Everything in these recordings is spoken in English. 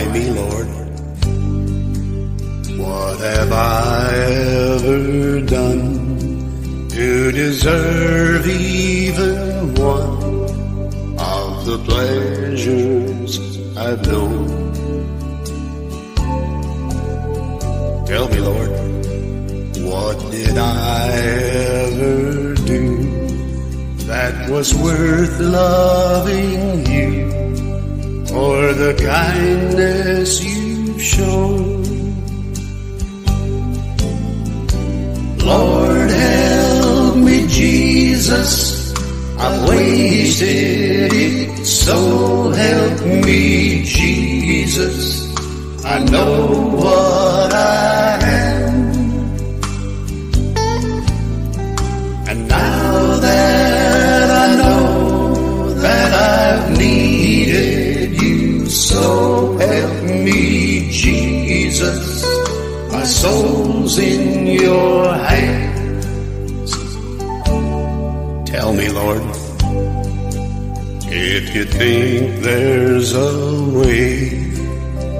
Why me, Lord? What have I ever done to deserve even one of the pleasures I've known? Tell me, Lord, what did I ever do that was worth loving you the kindness you've shown? Lord, help me, Jesus. I've wasted it, so help me, Jesus. I know what me, Jesus. My soul's in your hands. Tell me, Lord, if you think there's a way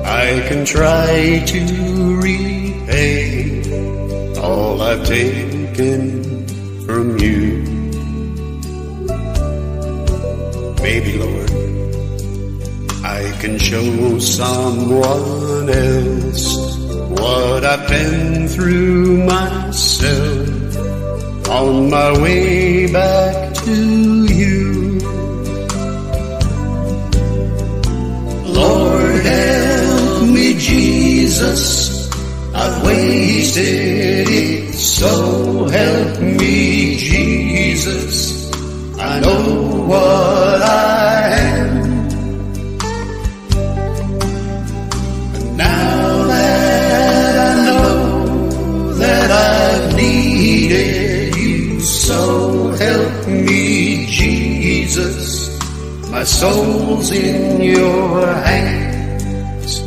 I can try to repay all I've taken from you. Maybe, Lord, can show someone else what I've been through myself on my way back to you. Lord, help me, Jesus. I've wasted it, My soul's in your hands.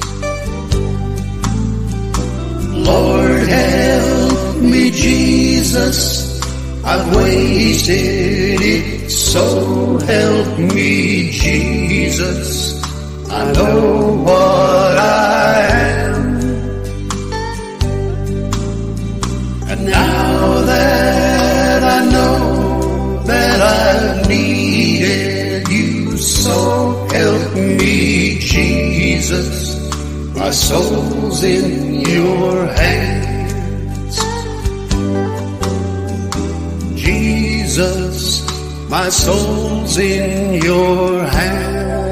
Lord, help me, Jesus. I've wasted it, so help me, Jesus. I know what I am. And now that My soul's in your hands. Jesus, my soul's in your hands.